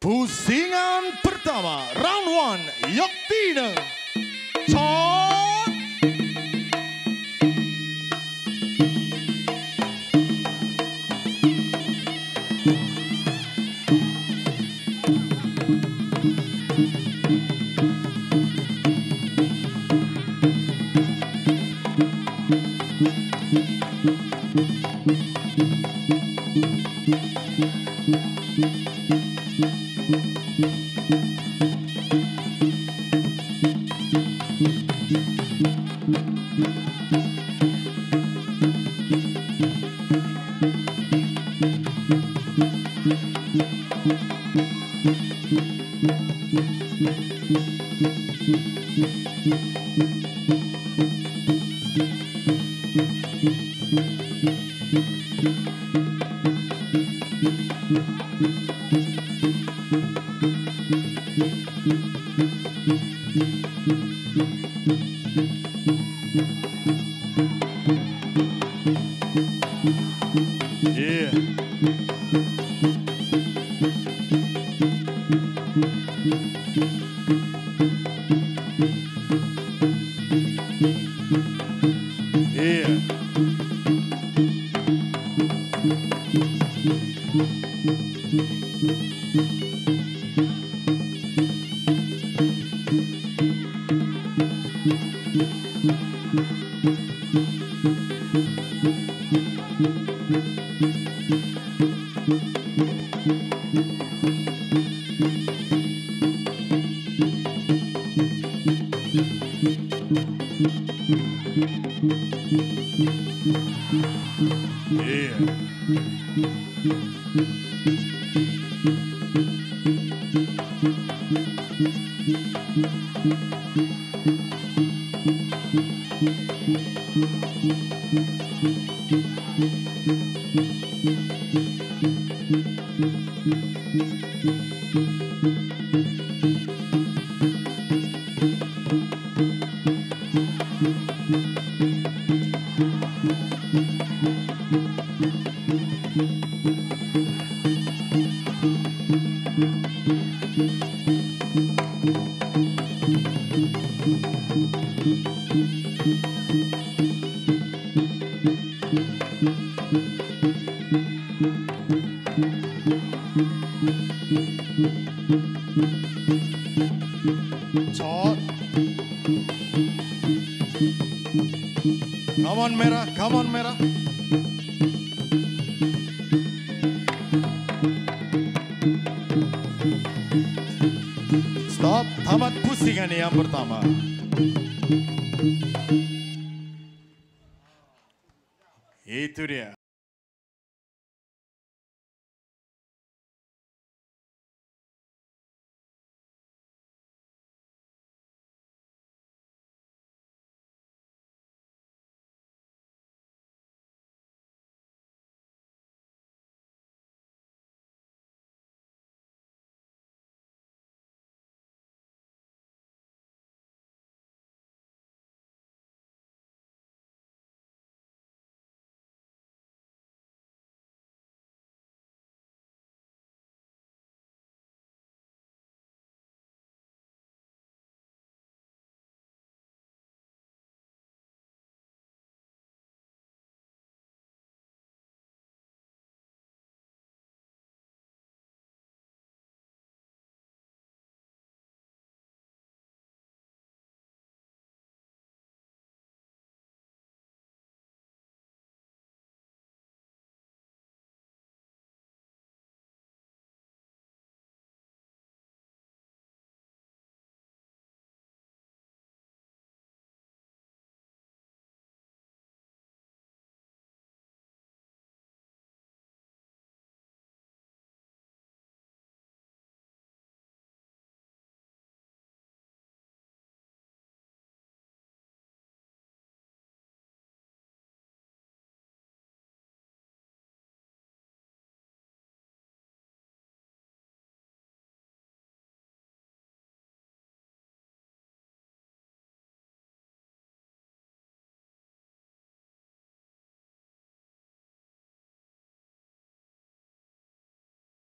Pusingan pertama, round one, Yoktina. Shot. Yeah. Yeah. Come on, Mera. Come on, Mera. Stop. Tamat pusingan yang pertama. Itu dia.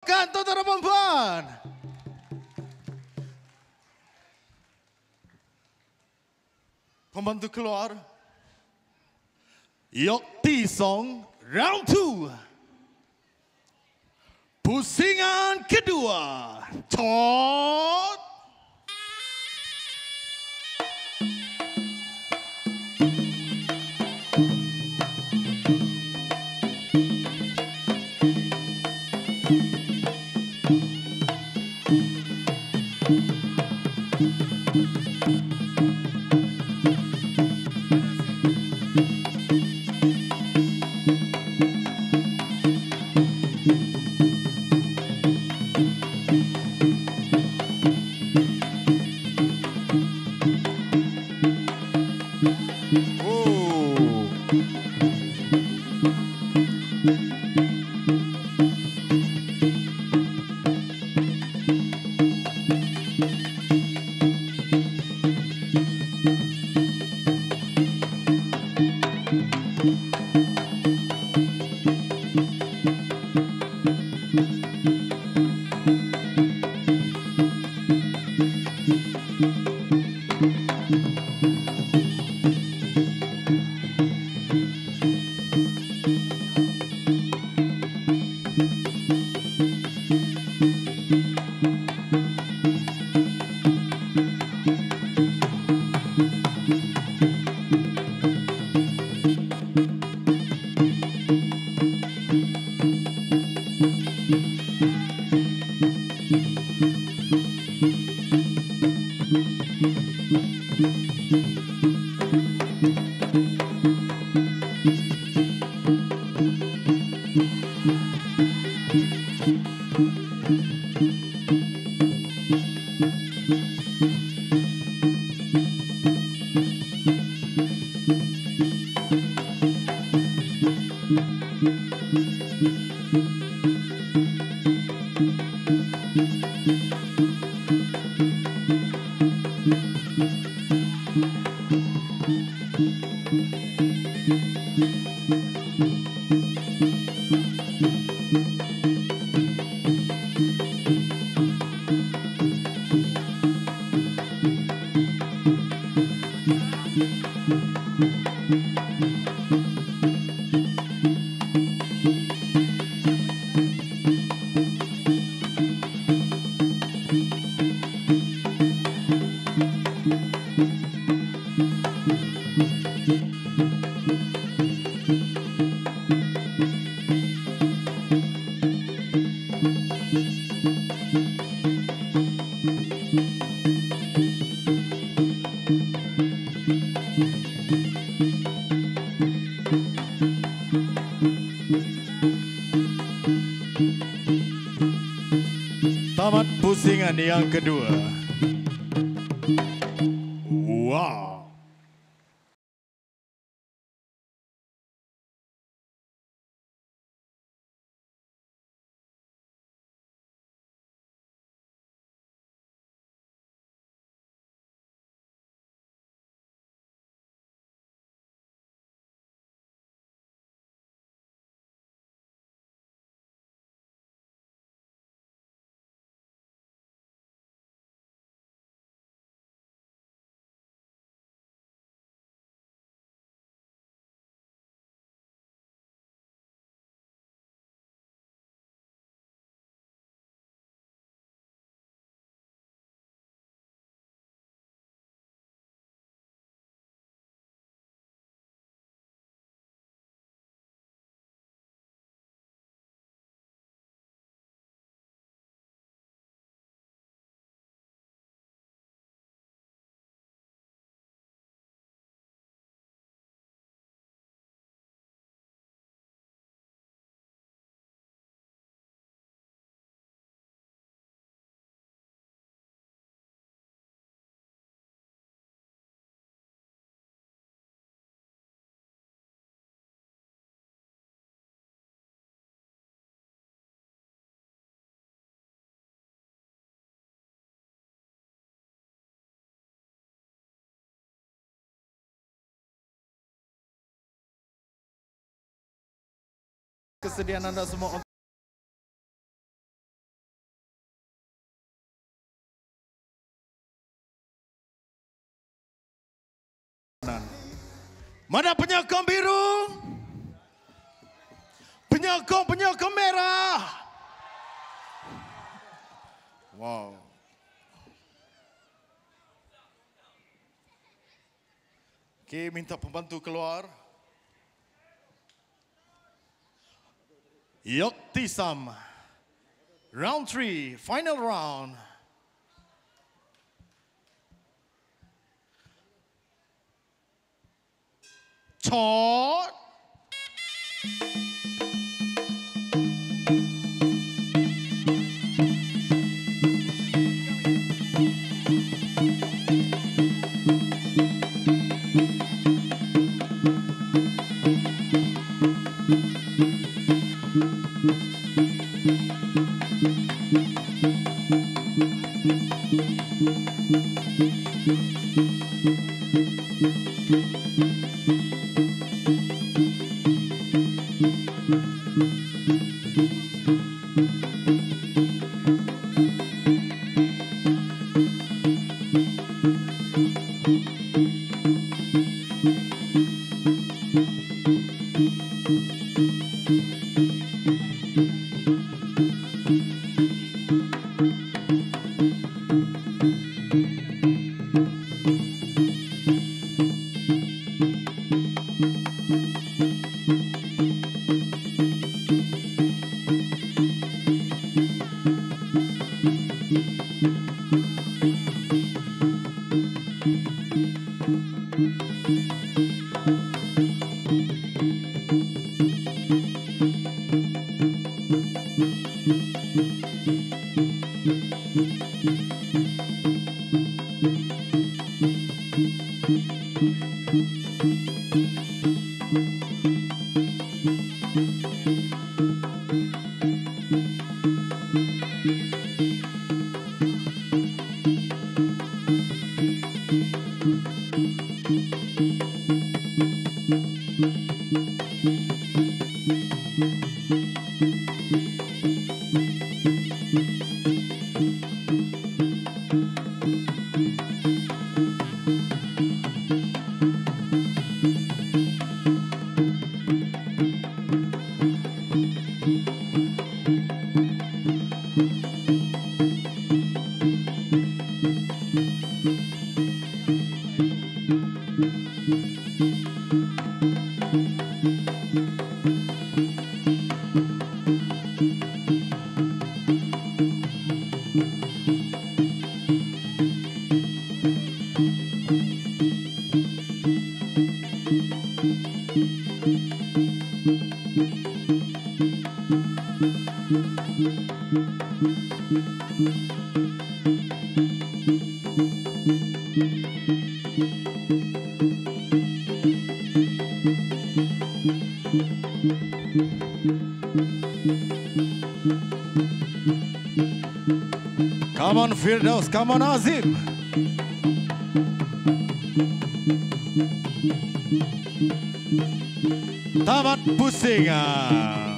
Kantor para. Pembantu keluar. Yok Song Round Two, Pusingan kedua. Tot. Thank mm -hmm. you. Tamat pusingan yang kedua. Kesediaan anda semua Mana penyokong biru? Penyokong-penyokong merah. Wow. Okey, minta pembantu keluar. Yok Tisam. Round 3, final round. Chot. Come on Firdaus, come on Azim. Tamat pusing. ah.